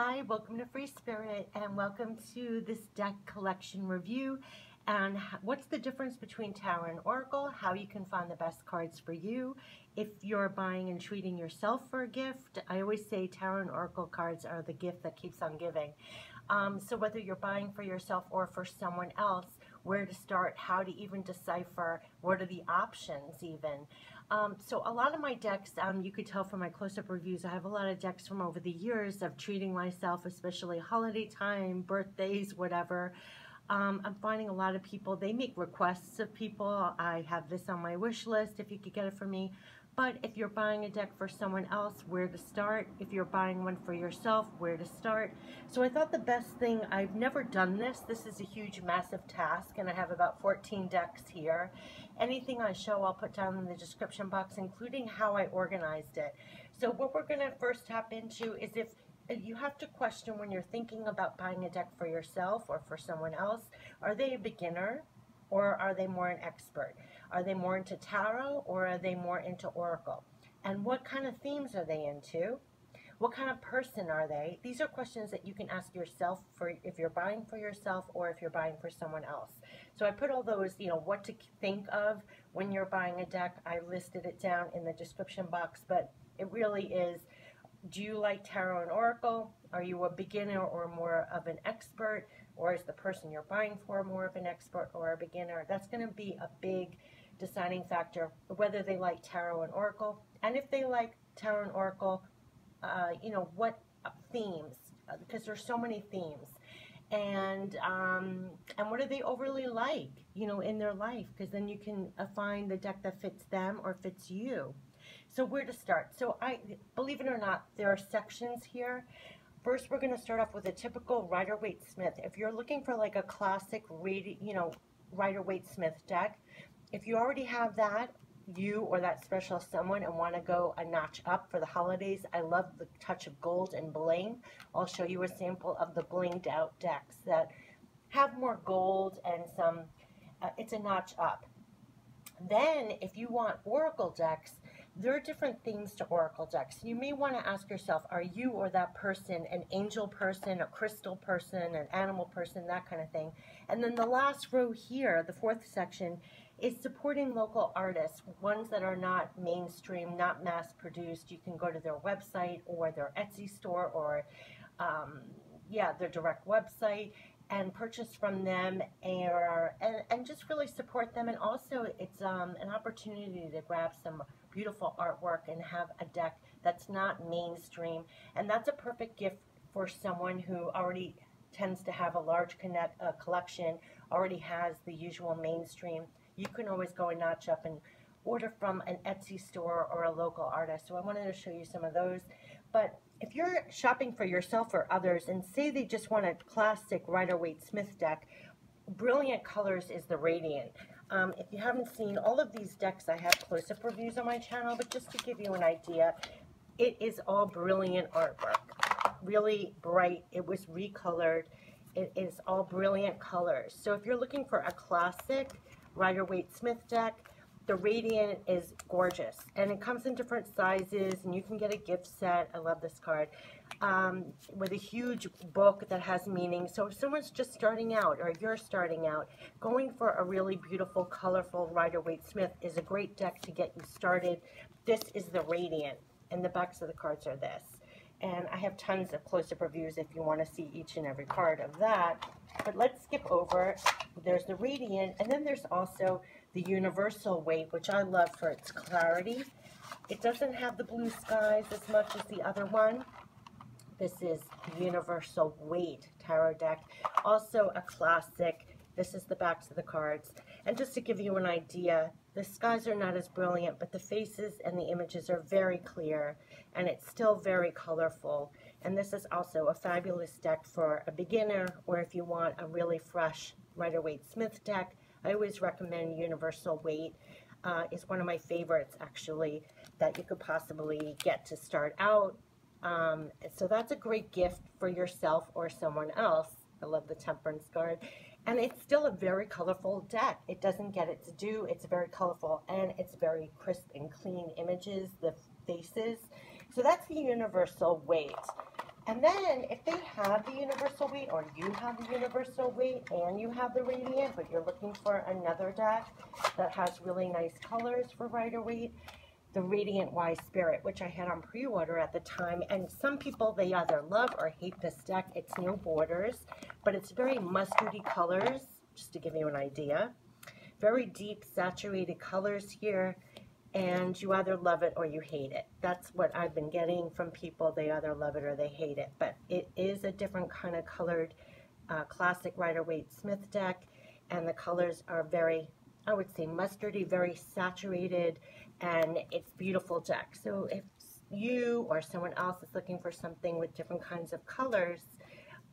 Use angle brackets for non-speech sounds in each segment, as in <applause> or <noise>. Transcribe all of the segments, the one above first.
Hi, welcome to Free Spirit and welcome to this deck collection review and what's the difference between Tarot and Oracle, how you can find the best cards for you. If you're buying and treating yourself for a gift, I always say Tarot and Oracle cards are the gift that keeps on giving. Um, so whether you're buying for yourself or for someone else, where to start, how to even decipher, what are the options even. Um, so a lot of my decks, um, you could tell from my close-up reviews, I have a lot of decks from over the years of treating myself, especially holiday time, birthdays, whatever. Um, I'm finding a lot of people, they make requests of people. I have this on my wish list if you could get it for me. But if you're buying a deck for someone else, where to start? If you're buying one for yourself, where to start? So I thought the best thing, I've never done this. This is a huge, massive task, and I have about 14 decks here. Anything I show, I'll put down in the description box, including how I organized it. So what we're going to first tap into is if uh, you have to question when you're thinking about buying a deck for yourself or for someone else, are they a beginner or are they more an expert? Are they more into tarot or are they more into oracle? And what kind of themes are they into? What kind of person are they? These are questions that you can ask yourself for if you're buying for yourself or if you're buying for someone else. So I put all those, you know, what to think of when you're buying a deck. I listed it down in the description box, but it really is do you like tarot and oracle? Are you a beginner or more of an expert? Or is the person you're buying for more of an expert or a beginner? That's going to be a big deciding factor whether they like tarot and oracle. And if they like tarot and oracle, uh, you know, what themes, because uh, there's so many themes. And um, and what do they overly like, you know, in their life? Because then you can find the deck that fits them or fits you. So where to start? So I, believe it or not, there are sections here. First, we're going to start off with a typical Rider-Waite-Smith. If you're looking for like a classic, you know, Rider-Waite-Smith deck, if you already have that, you or that special someone and want to go a notch up for the holidays, I love the touch of gold and bling. I'll show you a sample of the blinged out decks that have more gold and some, uh, it's a notch up. Then, if you want oracle decks, there are different themes to oracle decks. You may want to ask yourself, are you or that person an angel person, a crystal person, an animal person, that kind of thing. And then the last row here, the fourth section, is supporting local artists, ones that are not mainstream, not mass produced. You can go to their website or their Etsy store or, um, yeah, their direct website and purchase from them or, and, and just really support them. And also, it's um, an opportunity to grab some beautiful artwork and have a deck that's not mainstream. And that's a perfect gift for someone who already tends to have a large connect, uh, collection, already has the usual mainstream you can always go a notch up and order from an Etsy store or a local artist. So I wanted to show you some of those. But if you're shopping for yourself or others and say they just want a classic Rider-Waite-Smith deck, Brilliant Colors is the Radiant. Um, if you haven't seen all of these decks, I have close-up reviews on my channel, but just to give you an idea, it is all brilliant artwork. Really bright. It was recolored. It is all brilliant colors. So if you're looking for a classic Rider-Waite-Smith deck. The Radiant is gorgeous, and it comes in different sizes, and you can get a gift set. I love this card. Um, with a huge book that has meaning. So if someone's just starting out, or you're starting out, going for a really beautiful, colorful Rider-Waite-Smith is a great deck to get you started. This is the Radiant, and the backs of the cards are this. And I have tons of close-up reviews if you want to see each and every card of that. But let's skip over. There's the Radiant, and then there's also the Universal Waite, which I love for its clarity. It doesn't have the blue skies as much as the other one. This is Universal Waite Tarot deck. Also a classic. This is the backs of the cards. And just to give you an idea, the skies are not as brilliant, but the faces and the images are very clear, and it's still very colorful. And this is also a fabulous deck for a beginner or if you want a really fresh Rider-Waite-Smith deck. I always recommend Universal Waite. Uh, is one of my favorites, actually, that you could possibly get to start out. Um, so that's a great gift for yourself or someone else. I love the Temperance card. And it's still a very colorful deck. It doesn't get its due. It's very colorful and it's very crisp and clean images, the faces. So that's the universal Waite. And then if they have the universal Waite or you have the universal Waite and you have the radiant, but you're looking for another deck that has really nice colors for Rider Waite, the Radiant Wise Spirit, which I had on pre-order at the time. And some people, they either love or hate this deck. It's no borders, but it's very mustardy colors, just to give you an idea. Very deep, saturated colors here and you either love it or you hate it. That's what I've been getting from people. They either love it or they hate it. But it is a different kind of colored uh, classic Rider-Waite Smith deck, and the colors are very, I would say, mustardy, very saturated, and it's beautiful deck. So if you or someone else is looking for something with different kinds of colors,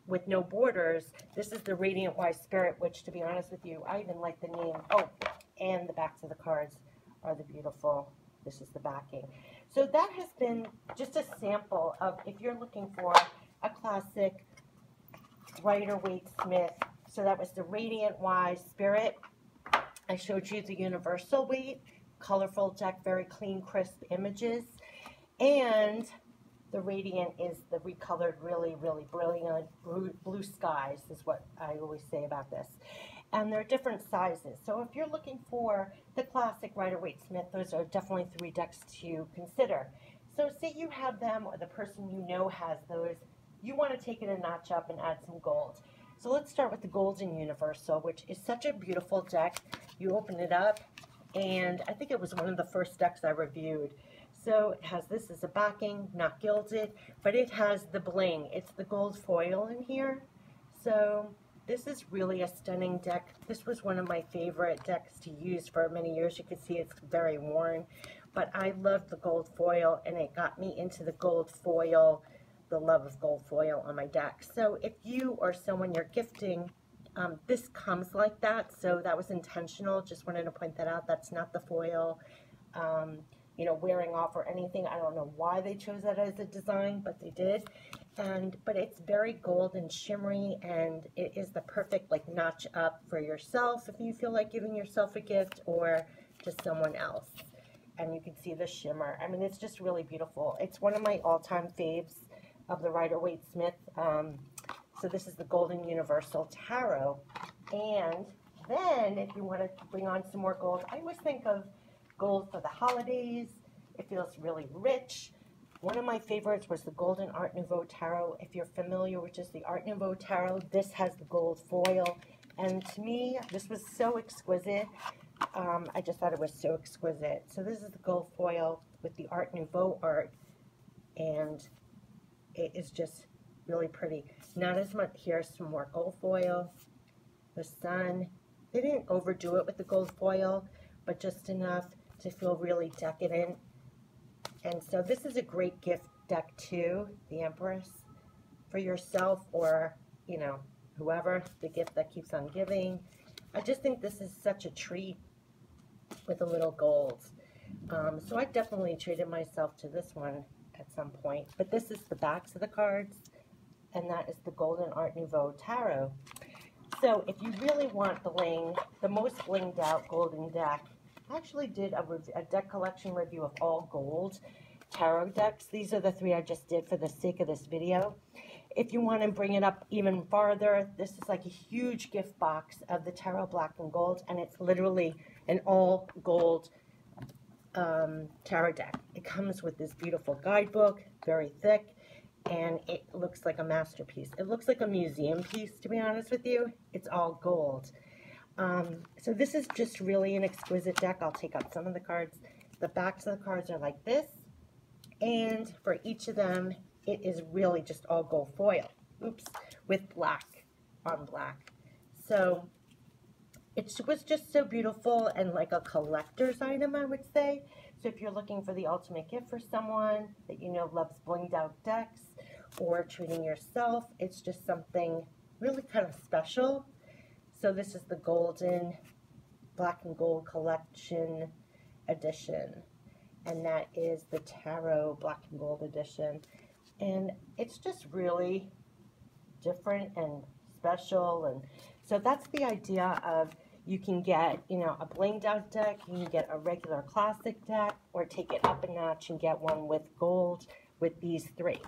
with no borders, this is the Radiant Wise Spirit, which to be honest with you, I even like the name. Oh, and the backs of the cards are the beautiful, this is the backing. So that has been just a sample of if you're looking for a classic Rider-Waite Smith. So that was the Radiant Wise Spirit. I showed you the Universal Weight, colorful deck, very clean, crisp images. And the Radiant is the recolored, really, really brilliant blue skies is what I always say about this and they're different sizes. So if you're looking for the classic Rider-Waite Smith, those are definitely three decks to consider. So say you have them or the person you know has those, you want to take it a notch up and add some gold. So let's start with the Golden Universal, which is such a beautiful deck. You open it up, and I think it was one of the first decks I reviewed. So it has this as a backing, not gilded, but it has the bling. It's the gold foil in here. So this is really a stunning deck. This was one of my favorite decks to use for many years. You can see it's very worn, but I love the gold foil, and it got me into the gold foil, the love of gold foil on my deck. So if you or someone you're gifting, um, this comes like that, so that was intentional. Just wanted to point that out. That's not the foil. Um, you know, wearing off or anything. I don't know why they chose that as a design, but they did. And, but it's very gold and shimmery and it is the perfect like notch up for yourself if you feel like giving yourself a gift or to someone else. And you can see the shimmer. I mean, it's just really beautiful. It's one of my all-time faves of the Rider-Waite Smith. Um, so this is the Golden Universal Tarot. And then if you want to bring on some more gold, I always think of gold for the holidays. It feels really rich. One of my favorites was the Golden Art Nouveau Tarot. If you're familiar with just the Art Nouveau Tarot, this has the gold foil. And to me, this was so exquisite. Um, I just thought it was so exquisite. So this is the gold foil with the Art Nouveau art. And it is just really pretty. Not as much. Here's some more gold foil. The sun. They didn't overdo it with the gold foil, but just enough to feel really decadent. And so this is a great gift deck too, the Empress, for yourself or, you know, whoever, the gift that keeps on giving. I just think this is such a treat with a little gold. Um, so I definitely treated myself to this one at some point. But this is the backs of the cards, and that is the Golden Art Nouveau Tarot. So if you really want bling, the most blinged out golden deck I actually did a, a deck collection review of all gold tarot decks. These are the three I just did for the sake of this video. If you want to bring it up even farther, this is like a huge gift box of the Tarot Black and Gold, and it's literally an all gold um, tarot deck. It comes with this beautiful guidebook, very thick, and it looks like a masterpiece. It looks like a museum piece, to be honest with you. It's all gold. Um, so this is just really an exquisite deck. I'll take out some of the cards. The backs of the cards are like this. And for each of them, it is really just all gold foil. Oops, with black on black. So it was just so beautiful and like a collector's item, I would say. So if you're looking for the ultimate gift for someone that you know loves blinged out decks or treating yourself, it's just something really kind of special so this is the Golden Black and Gold Collection Edition. And that is the Tarot Black and Gold Edition. And it's just really different and special. And so that's the idea of you can get, you know, a blinged out deck, you can get a regular classic deck, or take it up a notch and get one with gold with these three.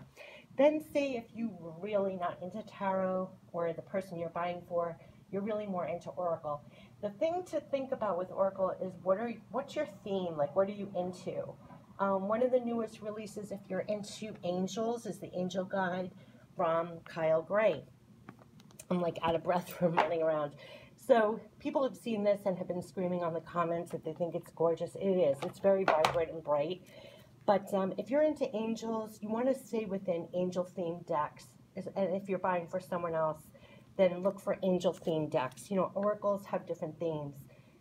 Then say if you were really not into tarot or the person you're buying for, you're really more into oracle. The thing to think about with oracle is what are what's your theme? Like what are you into? Um, one of the newest releases, if you're into angels, is the Angel Guide from Kyle Gray. I'm like out of breath <laughs> from running around. So people have seen this and have been screaming on the comments that they think it's gorgeous. It is. It's very vibrant and bright. But um, if you're into angels, you want to stay within angel themed decks. And if you're buying for someone else, then look for angel themed decks. You know, oracles have different themes.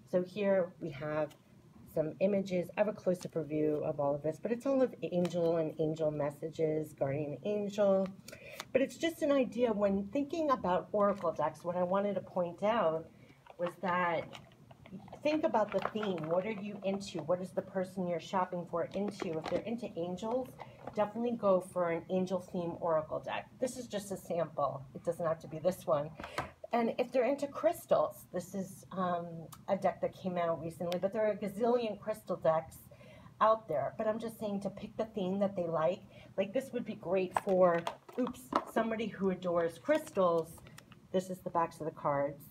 So here we have some images. I have a close-up review of all of this, but it's all of angel and angel messages, guardian angel. But it's just an idea when thinking about oracle decks, what I wanted to point out was that think about the theme. What are you into? What is the person you're shopping for into? If they're into angels, definitely go for an angel theme oracle deck. This is just a sample. It doesn't have to be this one. And if they're into crystals, this is um, a deck that came out recently, but there are a gazillion crystal decks out there. But I'm just saying to pick the theme that they like. Like this would be great for, oops, somebody who adores crystals. This is the backs of the cards.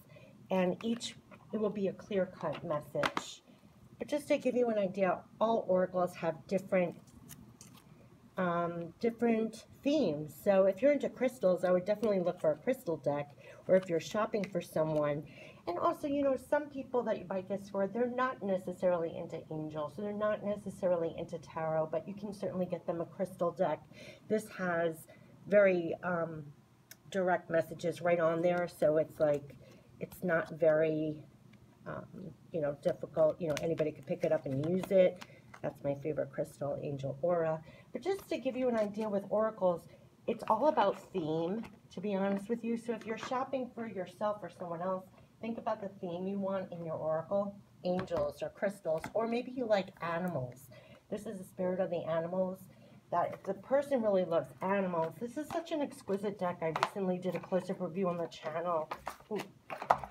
And each it will be a clear-cut message. But just to give you an idea, all oracles have different um, different themes. So if you're into crystals, I would definitely look for a crystal deck, or if you're shopping for someone. And also, you know, some people that you buy gifts for, they're not necessarily into angels, so they're not necessarily into tarot, but you can certainly get them a crystal deck. This has very um, direct messages right on there, so it's like, it's not very um, you know, difficult. You know, anybody could pick it up and use it. That's my favorite crystal, Angel Aura. But just to give you an idea with oracles, it's all about theme, to be honest with you. So if you're shopping for yourself or someone else, think about the theme you want in your oracle, angels or crystals, or maybe you like animals. This is the spirit of the animals. That if the person really loves animals, this is such an exquisite deck. I recently did a close-up review on the channel. Ooh,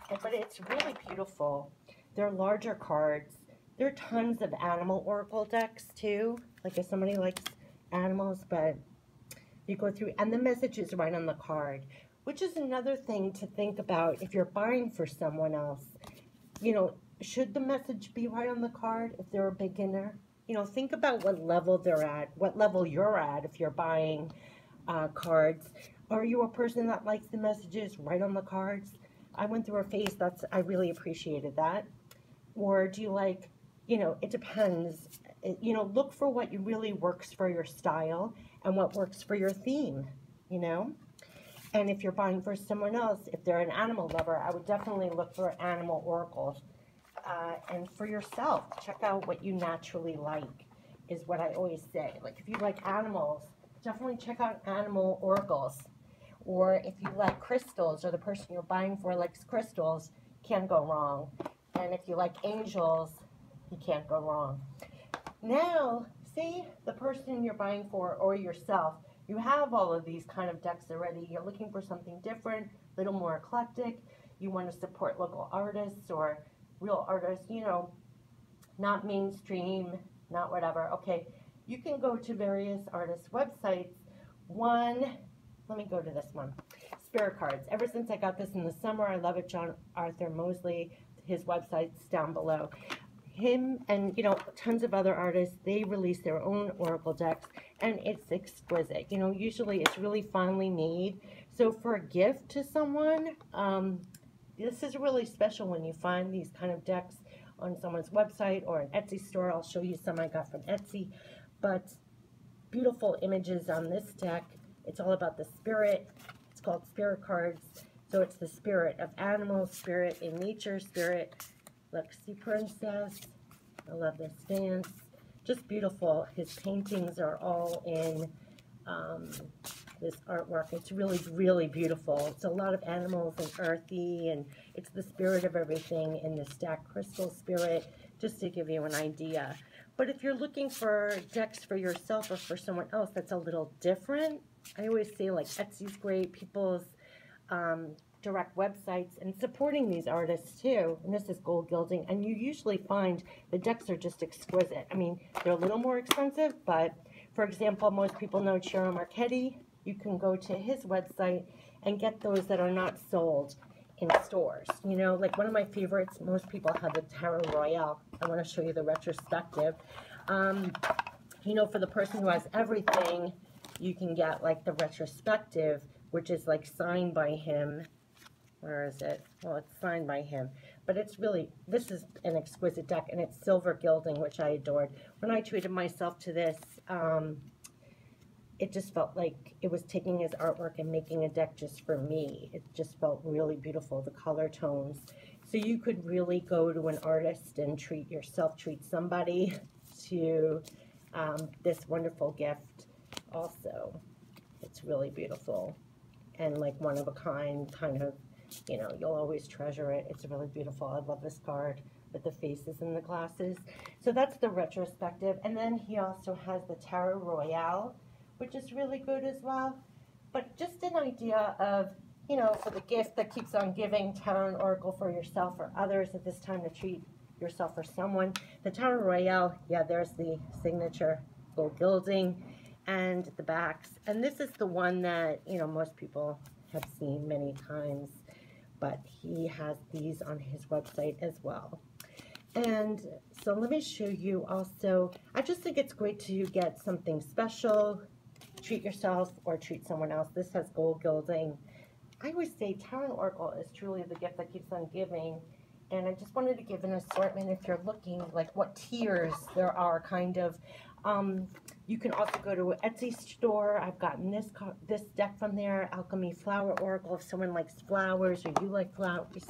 but it's really beautiful. They're larger cards. There are tons of animal oracle decks too. Like if somebody likes animals, but you go through, and the message is right on the card, which is another thing to think about if you're buying for someone else. You know, should the message be right on the card if they're a beginner? You know, think about what level they're at, what level you're at if you're buying uh, cards. Are you a person that likes the messages right on the cards? I went through a phase that's, I really appreciated that. Or do you like, you know, it depends. You know, look for what really works for your style and what works for your theme, you know? And if you're buying for someone else, if they're an animal lover, I would definitely look for animal oracles. Uh, and for yourself, check out what you naturally like, is what I always say. Like, if you like animals, definitely check out animal oracles. Or if you like crystals or the person you're buying for likes crystals, can't go wrong. And if you like angels, you can't go wrong. Now, say the person you're buying for or yourself, you have all of these kind of decks already. You're looking for something different, a little more eclectic. You want to support local artists or real artists, you know, not mainstream, not whatever. Okay, you can go to various artists' websites. One let me go to this one. Spirit cards. Ever since I got this in the summer, I love it. John Arthur Mosley, his website's down below. Him and, you know, tons of other artists, they release their own Oracle decks, and it's exquisite. You know, usually it's really finely made. So for a gift to someone, um, this is really special when you find these kind of decks on someone's website or an Etsy store. I'll show you some I got from Etsy. But beautiful images on this deck it's all about the spirit. It's called spirit cards. So it's the spirit of animals, spirit in nature, spirit. Lexi Princess. I love this dance. Just beautiful. His paintings are all in um, this artwork. It's really, really beautiful. It's a lot of animals and earthy, and it's the spirit of everything in the stack crystal spirit, just to give you an idea. But if you're looking for decks for yourself or for someone else that's a little different, I always say like Etsy's great, people's um, direct websites, and supporting these artists too. And this is gold gilding, and you usually find the decks are just exquisite. I mean, they're a little more expensive, but for example, most people know Ciro Marchetti. you can go to his website and get those that are not sold in stores. You know, like one of my favorites, most people have the Tarot Royale. I want to show you the retrospective. Um, you know, for the person who has everything, you can get like the retrospective, which is like signed by him. Where is it? Well, it's signed by him. But it's really, this is an exquisite deck, and it's silver gilding, which I adored. When I treated myself to this, um, it just felt like it was taking his artwork and making a deck just for me. It just felt really beautiful, the color tones. So you could really go to an artist and treat yourself, treat somebody <laughs> to um, this wonderful gift also. It's really beautiful and like one of a kind kind of, you know, you'll always treasure it. It's really beautiful. I love this card with the faces and the glasses. So that's the retrospective. And then he also has the Tarot Royale which is really good as well. But just an idea of, you know, for the gift that keeps on giving, Tarot and Oracle for yourself or others at this time to treat yourself or someone. The Tarot Royale, yeah, there's the signature gold gilding and the backs. And this is the one that, you know, most people have seen many times, but he has these on his website as well. And so let me show you also, I just think it's great to get something special, treat yourself or treat someone else. This has gold gilding. I always say Tarot Oracle is truly the gift that keeps on giving. And I just wanted to give an assortment if you're looking like what tiers there are kind of. Um, you can also go to Etsy store. I've gotten this this deck from there, Alchemy Flower Oracle. If someone likes flowers or you like flowers,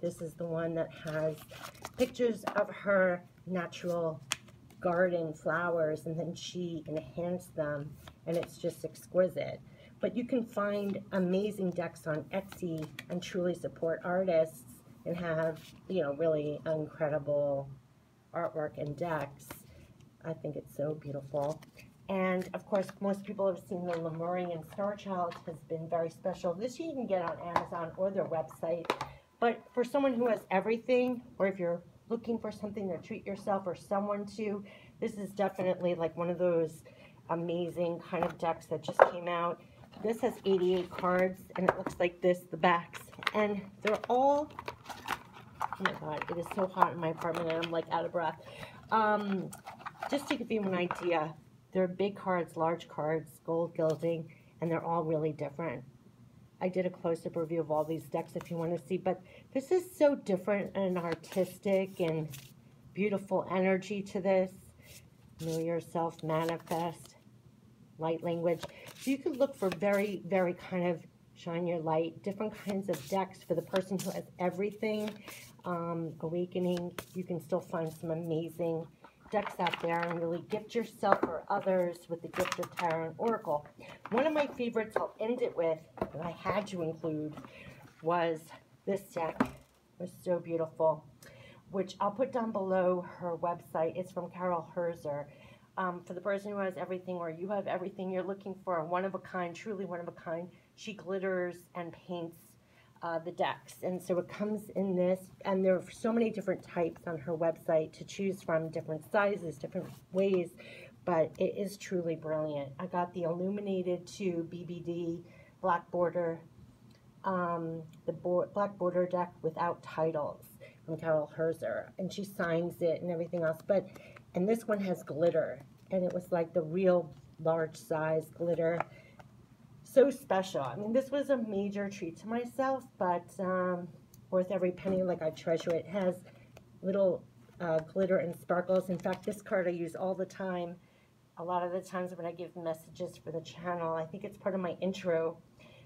this is the one that has pictures of her natural garden flowers and then she enhanced them and it's just exquisite. But you can find amazing decks on Etsy and truly support artists and have, you know, really incredible artwork and decks. I think it's so beautiful. And of course, most people have seen the Lemurian Star Child has been very special. This you can get on Amazon or their website. But for someone who has everything, or if you're looking for something to treat yourself or someone to, this is definitely like one of those amazing kind of decks that just came out. This has 88 cards, and it looks like this, the backs. And they're all, oh my god, it is so hot in my apartment, and I'm like out of breath. Um, just to give you an idea, they're big cards, large cards, gold gilding, and they're all really different. I did a close-up review of all these decks if you want to see, but this is so different and artistic and beautiful energy to this. Know yourself, manifest light language. So you could look for very, very kind of shine your light, different kinds of decks for the person who has everything. Um, awakening, you can still find some amazing decks out there and really gift yourself or others with the gift of Tarot and Oracle. One of my favorites I'll end it with, that I had to include, was this deck. It was so beautiful, which I'll put down below her website. It's from Carol Herzer um, for the person who has everything or you have everything you're looking for, one of a kind, truly one of a kind, she glitters and paints uh, the decks. And so it comes in this, and there are so many different types on her website to choose from, different sizes, different ways, but it is truly brilliant. I got the illuminated to BBD black border, um, the bo black border deck without titles from Carol Herzer, and she signs it and everything else. But and this one has glitter, and it was like the real large size glitter. So special. I mean, this was a major treat to myself, but um, worth every penny. Like I treasure it. it has little uh, glitter and sparkles. In fact, this card I use all the time. A lot of the times when I give messages for the channel, I think it's part of my intro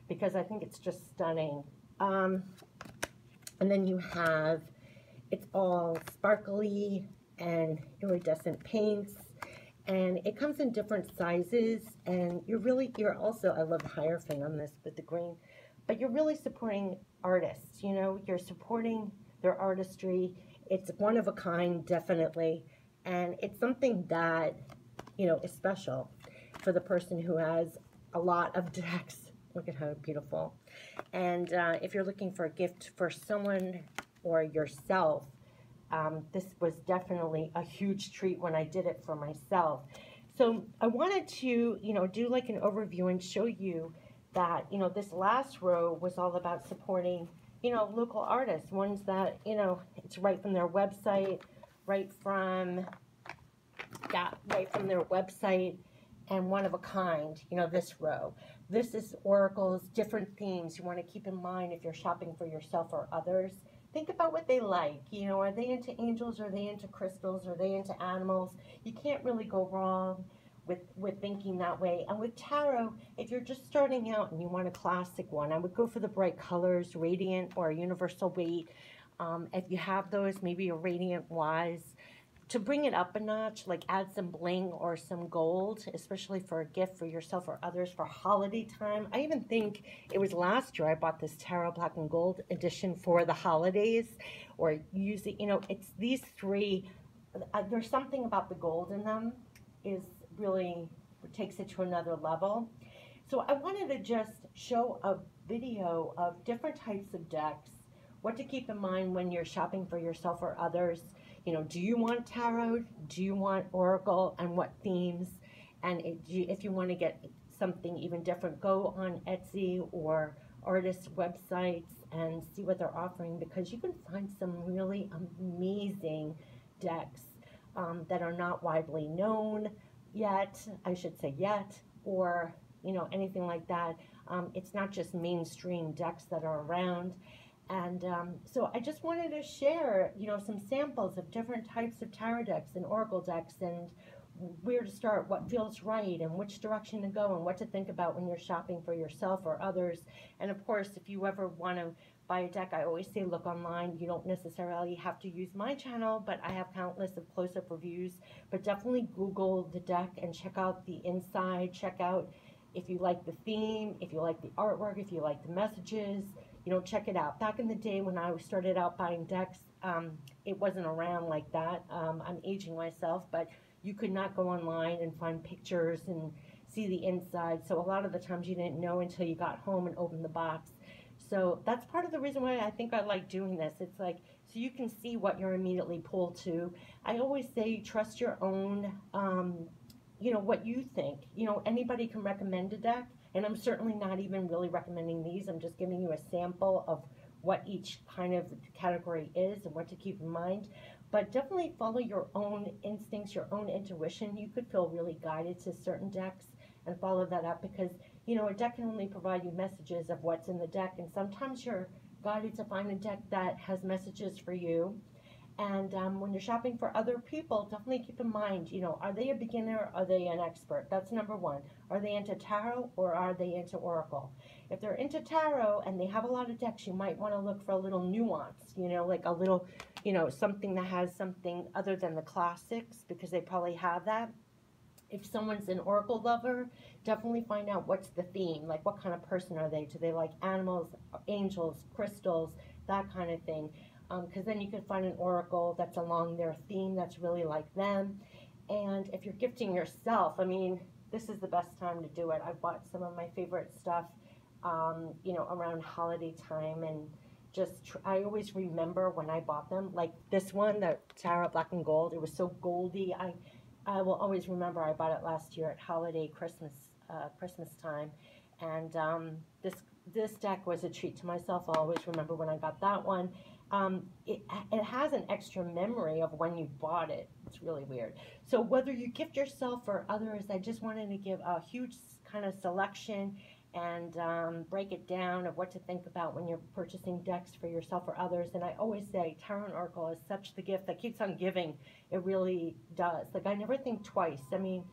because I think it's just stunning. Um, and then you have, it's all sparkly, and iridescent paints and it comes in different sizes and you're really you're also I love the hierophant on this with the green but you're really supporting artists you know? You're supporting their artistry. It's one of a kind definitely. And it's something that you know is special for the person who has a lot of decks. Look at how beautiful. And uh, if you're looking for a gift for someone or yourself um, this was definitely a huge treat when I did it for myself. So I wanted to, you know, do like an overview and show you that, you know, this last row was all about supporting, you know, local artists, ones that, you know, it's right from their website, right from, that, right from their website and one of a kind, you know, this row. This is Oracle's different themes you want to keep in mind if you're shopping for yourself or others. Think about what they like. You know, are they into angels? Are they into crystals? Are they into animals? You can't really go wrong with, with thinking that way. And with tarot, if you're just starting out and you want a classic one, I would go for the bright colors, radiant or universal Waite. Um, if you have those, maybe a radiant wise to bring it up a notch, like add some bling or some gold, especially for a gift for yourself or others for holiday time. I even think it was last year I bought this Tarot Black and Gold edition for the holidays or using, you know, it's these three. Uh, there's something about the gold in them is really takes it to another level. So I wanted to just show a video of different types of decks, what to keep in mind when you're shopping for yourself or others, you know, do you want tarot? Do you want oracle? And what themes? And if you want to get something even different, go on Etsy or artist websites and see what they're offering because you can find some really amazing decks um, that are not widely known yet, I should say yet, or you know anything like that. Um, it's not just mainstream decks that are around. And um, so I just wanted to share, you know, some samples of different types of tarot decks and oracle decks and where to start, what feels right, and which direction to go, and what to think about when you're shopping for yourself or others. And of course, if you ever want to buy a deck, I always say look online. You don't necessarily have to use my channel, but I have countless of close-up reviews. But definitely Google the deck and check out the inside. Check out if you like the theme, if you like the artwork, if you like the messages you know, check it out. Back in the day when I started out buying decks, um, it wasn't around like that. Um, I'm aging myself, but you could not go online and find pictures and see the inside. So a lot of the times you didn't know until you got home and opened the box. So that's part of the reason why I think I like doing this. It's like so you can see what you're immediately pulled to. I always say trust your own, um, you know, what you think. You know, anybody can recommend a deck and I'm certainly not even really recommending these. I'm just giving you a sample of what each kind of category is and what to keep in mind. But definitely follow your own instincts, your own intuition. You could feel really guided to certain decks and follow that up because, you know, a deck can only provide you messages of what's in the deck. And sometimes you're guided to find a deck that has messages for you and um, when you're shopping for other people, definitely keep in mind, you know, are they a beginner? Are they an expert? That's number one. Are they into tarot or are they into oracle? If they're into tarot and they have a lot of decks, you might want to look for a little nuance, you know, like a little, you know, something that has something other than the classics because they probably have that. If someone's an oracle lover, definitely find out what's the theme, like what kind of person are they? Do they like animals, angels, crystals, that kind of thing because um, then you can find an oracle that's along their theme that's really like them. And if you're gifting yourself, I mean, this is the best time to do it. I bought some of my favorite stuff, um, you know, around holiday time and just I always remember when I bought them. Like this one, the Tarot Black and Gold, it was so goldy. I I will always remember I bought it last year at holiday Christmas uh, Christmas time, and um, this this deck was a treat to myself. I'll always remember when I got that one um, it, it has an extra memory of when you bought it. It's really weird. So whether you gift yourself or others, I just wanted to give a huge kind of selection and um, break it down of what to think about when you're purchasing decks for yourself or others. And I always say Tarot Oracle is such the gift that keeps on giving. It really does. Like I never think twice. I mean,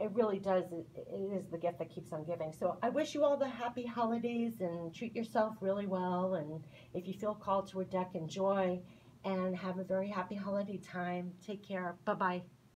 it, really does. It, it is the gift that keeps on giving. So I wish you all the happy holidays and treat yourself really well. And if you feel called to a deck, enjoy and have a very happy holiday time. Take care. Bye bye.